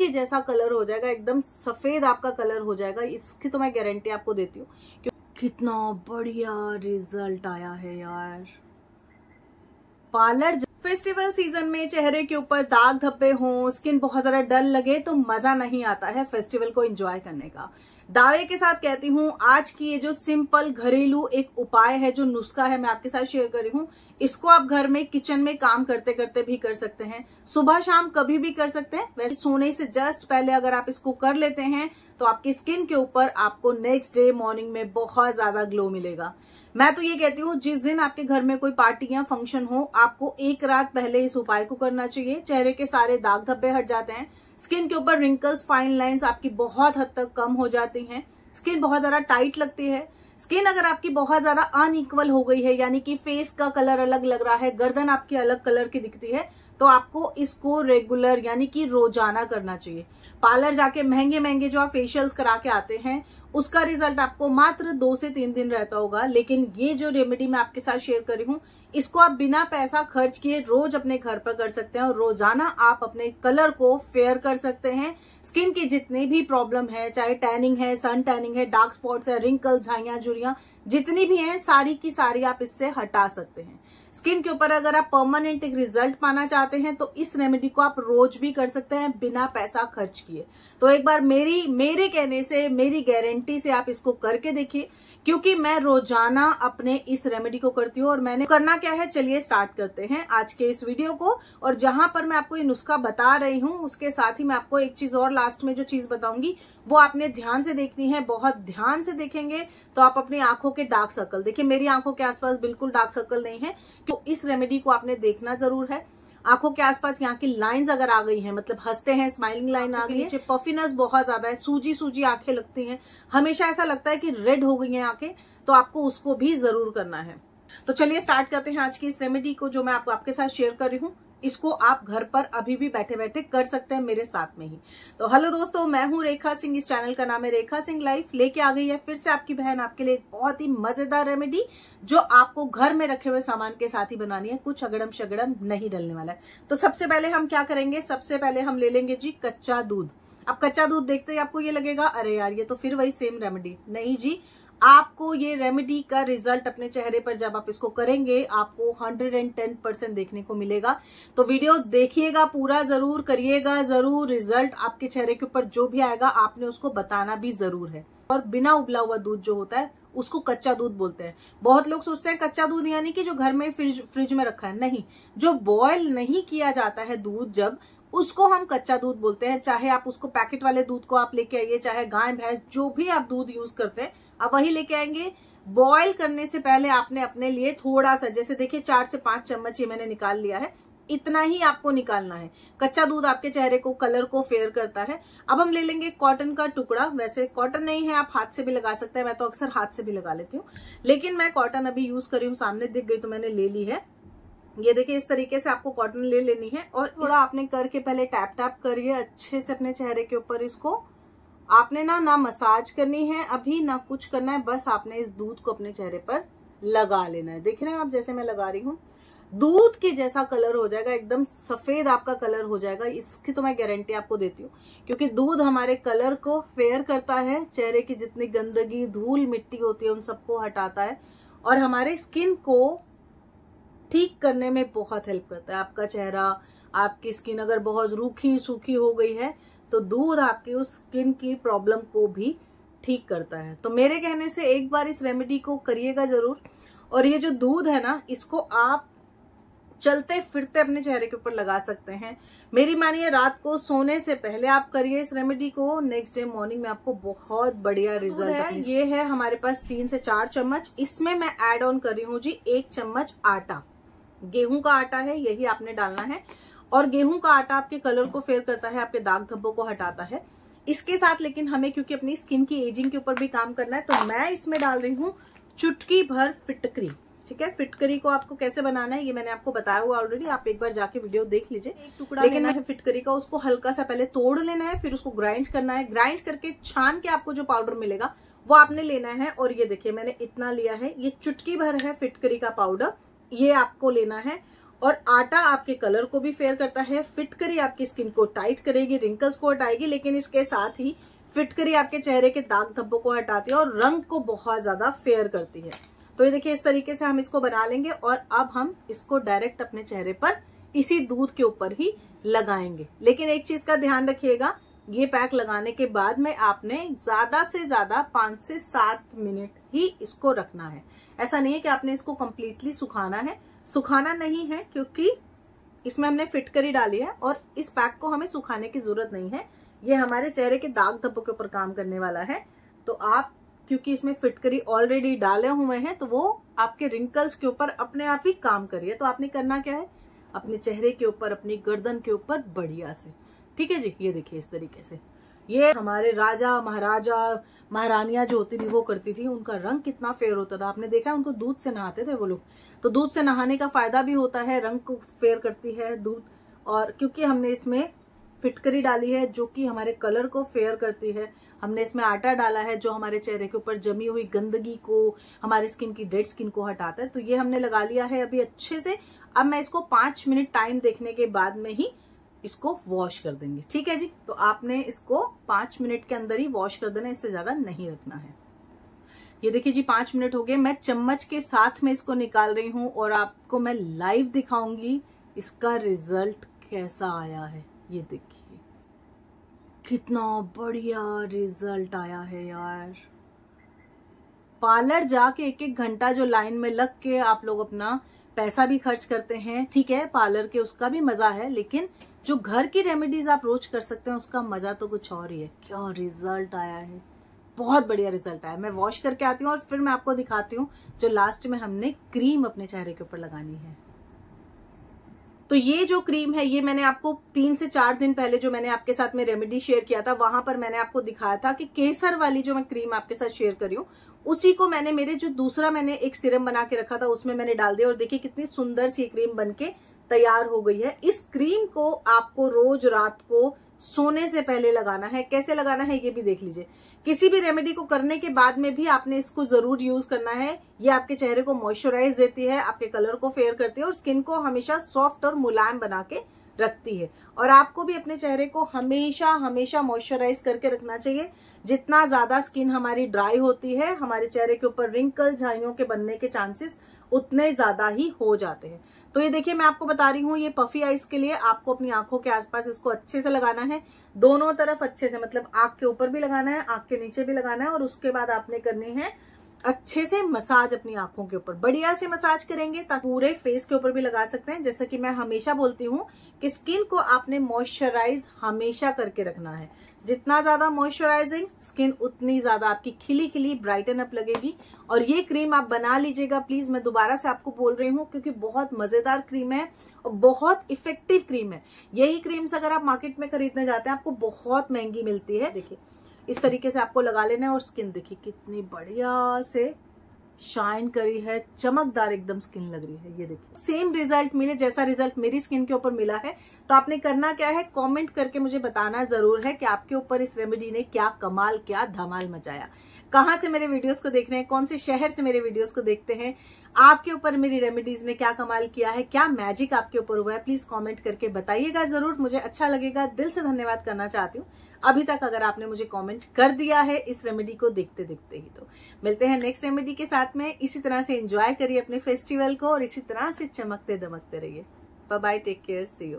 के जैसा कलर हो जाएगा, एकदम सफ़ेद आपका कलर हो जाएगा, इसकी तो मैं गारंटी आपको देती हूँ। कितना बढ़िया रिज़ल्ट आया है यार। पार्लर फेस्टिवल सीज़न में चेहरे के ऊपर दाग धब्बे हों, स्किन बहुत ज़्यादा डल लगे तो मज़ा नहीं आता है फेस्टिवल को एंजॉय करने का। दावे के साथ कहती हूँ, आज की ये जो सिंपल घरेलू एक उपाय है, जो नुस्खा है, मैं आपके साथ शेयर कर रही हूँ, इसको आप घर में किचन में काम करते करते भी कर सकते हैं। सुबह शाम कभी भी कर सकते हैं। वैसे सोने से जस्ट पहले अगर आप इसको कर लेते हैं तो आपकी स्किन के ऊपर आपको नेक्स्ट डे मॉर्निंग में बहुत ज़्यादा ग्लो मिलेगा। मैं तो ये कहती हूँ, जिस दिन आपके घर में कोई पार्टी या फ़ंक्शन हो, आपको एक रात पहले इस उपाय को करना चाहिए। चेहरे के सारे दाग धब्बे हट जाते हैं। स्किन के ऊपर रिंकल्स फाइन लाइंस आपकी बहुत हद तक कम हो जाती हैं। स्किन बहुत ज़्यादा टाइट लगती है। स्किन अगर आपकी बहुत ज़्यादा अनइक्वल हो गई है, यानी कि फेस का कलर अलग लग रहा है, गर्दन आपकी अलग कलर की दिखती है तो आपको इसको रेगुलर यानी कि रोज़ाना करना चाहिए। पार्लर जाके महँगे महँगे जो आप फेशियल्स करा के आते हैं, उसका रिज़ल्ट आपको मात्र दो से तीन दिन रहता होगा, लेकिन ये जो रेमेडी मैं आपके साथ शेयर कर हूँ, इसको आप बिना पैसा खर्च किए रोज अपने घर पर कर सकते हैं और रोज़ाना आप अपने कलर को फेयर कर सकते हैं। स्किन की जितनी भी प्रॉब्लम है, चाहे टैनिंग है सन टैनिंग है डार्क स्पॉट्स है रिंकल झाइया जुरिया जितनी भी हैं, सारी की सारी आप इससे हटा सकते हैं। स्किन के ऊपर अगर आप परमानेंट एक रिज़ल्ट पाना चाहते हैं तो इस रेमेडी को आप रोज भी कर सकते हैं बिना पैसा खर्च किए। तो एक बार मेरी, मेरे कहने से, मेरी गारंटी से आप इसको करके देखिए क्योंकि मैं रोज़ाना अपने इस रेमेडी को करती हूँ और मैंने करना क्या है? चलिए स्टार्ट करते हैं आज के इस वीडियो को। और जहाँ पर मैं आपको ये नुस्खा बता रही हूँ, उसके साथ ही मैं आपको एक चीज़ और लास्ट में जो चीज़ बताऊँगी, वो आपने ध्यान से देखनी है, बहुत ध्यान से देखेंगे तो आप अपनी आँखों के डार्क सर्कल देखिए मेरी आँखों के आसपास बिल्कुल डार्क सर्कल नहीं है तो इस रेमेडी को आपने देखना ज़रूर है। आँखों के आसपास यहाँ की लाइंस अगर आ गई हैं मतलब हँसते हैं स्माइलिंग लाइन आ गई है। पफिनस बहुत ज़्यादा है सूजी सूजी आँखें लगती हैं। हमेशा ऐसा लगता है कि रेड हो गई हैं आँखें तो आपको उसको भी ज़रूर करना है। तो चलिए स्टार्ट करते हैं आज की इस रेमेडी को जो मैं आपको आपके साथ शेयर कर रही हूँ। इसको आप घर पर अभी भी बैठे बैठे कर सकते हैं मेरे साथ में ही। तो हेलो दोस्तों, मैं हूँ रेखा सिंह। इस चैनल का नाम है रेखा सिंह लाइफ। लेके आ गई है फिर से आपकी बहन। आपके लिए बहुत ही मज़ेदार रेमेडी जो आपको घर में रखे हुए सामान के साथ ही बनानी है। कुछ अगड़म शगड़म नहीं डलने वाला है। तो सबसे पहले हम क्या करेंगे? सबसे पहले हम ले लेंगे जी कच्चा दूध। अब कच्चा दूध देखते ही आपको ये लगेगा, अरे यार, ये तो फिर वही सेम रेमेडी नहीं जी आपको ये रेमेडी का रिज़ल्ट अपने चेहरे पर जब आप इसको करेंगे, आपको 110 परसेंट देखने को मिलेगा। तो वीडियो देखिएगा, पूरा ज़रूर करिएगा, ज़रूर रिज़ल्ट आपके चेहरे के ऊपर जो भी आएगा, आपने उसको बताना भी ज़रूर है। और बिना उबला हुआ दूध जो होता है, उसको कच्चा दूध बोलते हैं। बहुत लोग सोचते हैं कच्चा दूध यानी कि जो घर में फ्रिज फ्रिज में रखा है। नहीं, जो बॉयल नहीं किया जाता है दूध जब उसको हम कच्चा दूध बोलते हैं। चाहे आप उसको पैकेट वाले दूध को आप लेके आइए, चाहे गाय, भैंस, जो भी आप दूध यूज़ करते हैं, आप वही लेके आएँगे। बॉयल करने से पहले आपने अपने लिए थोड़ा सा, जैसे देखिए चार से पाँच चम्मच ये मैंने निकाल लिया है, इतना ही आपको निकालना है। कच्चा दूध आपके चेहरे को कलर को फेयर करता है। अब हम ले लेंगे कॉटन का टुकड़ा। वैसे कॉटन नहीं है, आप हाथ से भी लगा सकते हैं, मैं तो अक्सर हाथ से भी लगा लेती हूँ। लेकिन मैं कॉटन अभी यूज़ करी हूँ, सामने दिख गई तो मैंने ले ली है। ये देखिए इस तरीके से आपको कॉटन ले लेनी है और थोड़ा आपने करके पहले टैप टैप करिए अच्छे से अपने चेहरे के ऊपर इसको। आपने ना ना मसाज करनी है अभी ना कुछ करना है बस आपने इस दूध को अपने चेहरे पर लगा लेना है। देख रहे हैं आप जैसे मैं लगा रही हूँ। दूध के जैसा कलर हो जाएगा एकदम सफ़ेद आपका कलर हो जाएगा इसकी तो मैं गारंटी आपको देती हूँ। क्योंकि दूध हमारे कलर को फेयर करता है चेहरे की जितनी गंदगी धूल मिट्टी होती है उन सबको हटाता है। और हमारे स्किन को ठीक करने में बहुत हेल्प करता है। आपका चेहरा आपकी स्किन अगर बहुत रूखी सूखी हो गई है तो दूध आपकी उस स्किन की प्रॉब्लम को भी ठीक करता है। तो मेरे कहने से एक बार इस रेमेडी को करिएगा ज़रूर। और ये जो दूध है ना इसको आप चलते फिरते अपने चेहरे के ऊपर लगा सकते हैं। मेरी मानिए रात को सोने से पहले आप करिए इस रेमेडी को। नेक्स्ट डे मॉर्निंग में आपको बहुत बढ़िया रिज़ल्ट है ये है हमारे पास तीन से चार चम्मच। इसमें मैं एड ऑन कर रही हूँ जी एक चम्मच आटा। गेहूँ का आटा है यही आपने डालना है। और गेहूँ का आटा आपके कलर को फेयर करता है आपके दाग धब्बों को हटाता है। इसके साथ लेकिन हमें क्योंकि अपनी स्किन की एजिंग के ऊपर भी काम करना है तो मैं इसमें डाल रही हूँ चुटकी भर फिटकरी। ठीक है? फिटकरी को आपको कैसे बनाना है ये मैंने आपको बताया हुआ ऑलरेडी आप एक बार जाके वीडियो देख लीजिए। एक टुकड़ा लेना है। फिटकरी का उसको हल्का सा पहले तोड़ लेना है फिर उसको ग्राइंड करना है। ग्राइंड करके छान के आपको जो पाउडर मिलेगा वो आपने लेना है। और ये देखिए मैंने इतना लिया है। ये चुटकी भर है फिटकरी का पाउडर ये आपको लेना है। और आटा आपके कलर को भी फेयर करता है। फिटकरी आपकी स्किन को टाइट करेगी रिंकल्स को हटाएगी, लेकिन इसके साथ ही फिटकरी आपके चेहरे के दाग धब्बों को हटाती है और रंग को बहुत ज़्यादा फेयर करती है। तो ये देखिए, इस तरीके से हम इसको बना लेंगे और अब हम इसको डायरेक्ट अपने चेहरे पर इसी दूध के ऊपर ही लगाएँगे। लेकिन एक चीज़ का ध्यान रखिएगा ये पैक लगाने के बाद में आपने ज़्यादा से ज़्यादा पाँच से सात मिनट ही इसको रखना है। ऐसा नहीं है कि आपने इसको कम्प्लीटली सुखाना है। सुखाना नहीं है क्योंकि इसमें हमने फिटकरी डाली है और इस पैक को हमें सुखाने की ज़रूरत नहीं है। ये हमारे चेहरे के दाग धब्बों के ऊपर काम करने वाला है। तो आप, क्योंकि इसमें फिटकरी ऑलरेडी डाले हुए हैं तो वो आपके रिंकल्स के ऊपर अपने आप ही काम करिए। तो आपने करना क्या है? अपने चेहरे के ऊपर, अपनी गर्दन के ऊपर बढ़िया से। ठीक है जी? ये देखिए इस तरीके से। ये हमारे राजा, महाराजा, महारानियाँ जो होती थी, वो करती थी। उनका रंग कितना फेयर होता था। आपने देखा उनको दूध से नहाते थे वो लोग। तो दूध से नहाने का फ़ायदा भी होता है, रंग को फेयर करती है दूध। और क्योंकि हमने इसमें फिटकरी डाली है, जो कि हमारे कलर को फेयर करती है, हमने इसमें आटा डाला है, जो हमारे चेहरे के ऊपर जमी हुई गंदगी को, हमारे स्किन की डेड स्किन को हटाता है। तो ये हमने लगा लिया है अभी अच्छे से। अब मैं इसको पाँच मिनट टाइम देखने के बाद में ही इसको वॉश कर देंगे। ठीक है जी? तो आपने इसको पाँच मिनट के अंदर ही वॉश कर देना, इससे ज़्यादा नहीं रखना है। ये देखिए जी, पाँच मिनट हो गए। मैं चम्मच के साथ में इसको निकाल रही हूँ और आपको मैं लाइव दिखाऊँगी इसका रिज़ल्ट कैसा आया है। ये देखिए। कितना बढ़िया रिज़ल्ट आया है यार। पार्लर जाके एक एक घंटा जो लाइन में लग के आप लोग अपना पैसा भी खर्च करते हैं। ठीक है, पार्लर के उसका भी मज़ा है, लेकिन जो घर की रेमेडीज आप रोज कर सकते हैं, उसका मज़ा तो कुछ और ही है। क्या रिज़ल्ट आया है? बहुत बढ़िया रिज़ल्ट आया। मैं वॉश करके आती हूँ और फिर मैं आपको दिखाती हूँ जो लास्ट में हमने क्रीम अपने चेहरे के ऊपर लगानी है। तो ये जो क्रीम है, ये मैंने आपको तीन से चार दिन पहले जो मैंने आपके साथ में रेमेडी शेयर किया था, वहाँ पर मैंने आपको दिखाया था कि केसर वाली जो मैं क्रीम आपके साथ शेयर करी हूँ, उसी को मैंने मेरे जो दूसरा मैंने एक सिरम बना के रखा था, उसमें मैंने डाल दिया। और देखिए कितनी सुंदर सी क्रीम बनके तैयार हो गई है। इस क्रीम को आपको रोज रात को सोने से पहले लगाना है। कैसे लगाना है ये भी देख लीजिए। किसी भी रेमेडी को करने के बाद में भी आपने इसको ज़रूर यूज़ करना है। ये आपके चेहरे को मॉइस्चराइज देती है, आपके कलर को फेयर करती है और स्किन को हमेशा सॉफ्ट और मुलायम बना के रखती है। और आपको भी अपने चेहरे को हमेशा हमेशा मॉइस्चराइज करके रखना चाहिए। जितना ज़्यादा स्किन हमारी ड्राई होती है, हमारे चेहरे के ऊपर रिंकल झाइयों के बनने के चांसेस उतने ज़्यादा ही हो जाते हैं। तो ये देखिए, मैं आपको बता रही हूँ, ये पफी आइज़ के लिए आपको अपनी आँखों के आसपास इसको अच्छे से लगाना है। दोनों तरफ़ अच्छे से मतलब आँख के ऊपर भी लगाना है, आँख के नीचे भी लगाना है और उसके बाद आपने करनी है अच्छे से मसाज अपनी आँखों के ऊपर, बढ़िया से मसाज करेंगे ताकि पूरे फेस के ऊपर भी लगा सकते हैं। जैसे कि मैं हमेशा बोलती हूँ कि स्किन को आपने मॉइस्चराइज हमेशा करके रखना है। जितना ज़्यादा मॉइस्चराइजिंग, स्किन उतनी ज़्यादा आपकी खिली खिली ब्राइटन अप लगेगी। और ये क्रीम आप बना लीजिएगा, प्लीज़। मैं दोबारा से आपको बोल रही हूँ क्योंकि बहुत मज़ेदार क्रीम है और बहुत इफ़ेक्टिव क्रीम है। यही क्रीम्स अगर आप मार्केट में खरीदने जाते हैं, आपको बहुत महँगी मिलती है। देखिए इस तरीके से आपको लगा लेना है और स्किन देखिए कितनी बढ़िया से शाइन करी है, चमकदार एकदम स्किन लग रही है, ये देखिए। सेम रिज़ल्ट मिले जैसा रिज़ल्ट मेरी स्किन के ऊपर मिला है। तो आपने करना क्या है? कमेंट करके मुझे बताना ज़रूर है कि आपके ऊपर इस रेमेडी ने क्या कमाल, क्या धमाल मचाया। कहाँ से मेरे वीडियोस को देख रहे हैं, कौन से शहर से मेरे वीडियोस को देखते हैं, आपके ऊपर मेरी रेमेडीज ने क्या कमाल किया है, क्या मैजिक आपके ऊपर हुआ है प्लीज़ कमेंट करके बताइएगा ज़रूर, मुझे अच्छा लगेगा, दिल से धन्यवाद करना चाहती हूँ। अभी तक अगर आपने मुझे कमेंट कर दिया है इस रेमेडी को देखते देखते ही तो मिलते हैं नेक्स्ट रेमेडी के साथ में, इसी तरह से एंजॉय करिए अपने फेस्टिवल को और इसी तरह से चमकते दमकते रहिए। Bye take care see you